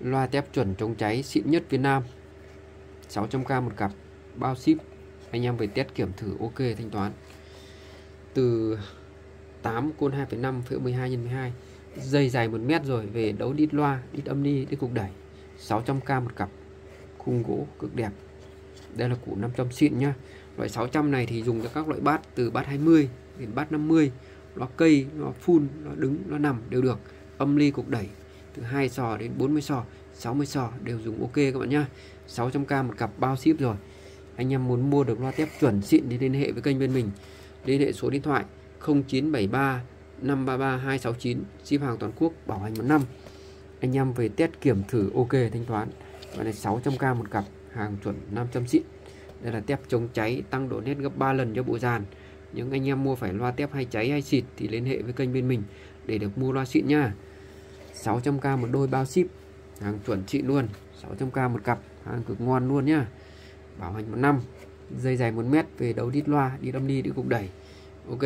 loa tép chuẩn chống cháy xịn nhất Việt Nam. 600k một cặp bao ship. Anh em về test kiểm thử ok thanh toán. Từ 8 côn 2,5 phễu 12 x 12 dây dài 1 mét rồi về đấu đít loa đít âm ni đít cục đẩy. 600k một cặp khung gỗ cực đẹp. Đây là củ 500 xịn nhá. Loại 600 này thì dùng cho các loại bát từ bát 20 đến bát 50 loa cây loa phun loa đứng loa nằm đều được. Âm ly cục đẩy từ 2 sò đến 40 sò 60 sò đều dùng ok các bạn nhá. 600k một cặp bao ship rồi. Anh em muốn mua được loa tép chuẩn xịn thì liên hệ với kênh bên mình. Liên hệ số điện thoại 0973 533 269 ship hàng toàn quốc, bảo hành một năm. Anh em về test kiểm thử ok thanh toán. Và này 600k một cặp, hàng chuẩn 500 xịn. Đây là tép chống cháy, tăng độ nét gấp 3 lần cho bộ dàn. Những anh em mua phải loa tép hay cháy hay xịt thì liên hệ với kênh bên mình để được mua loa xịn nha 600k một đôi bao ship. Hàng chuẩn trị luôn. 600k một cặp. Hàng cực ngon luôn nhá. Bảo hành một năm. Dây dài 1 mét về đấu đít loa đi đâm đi đi cục đẩy. Ok.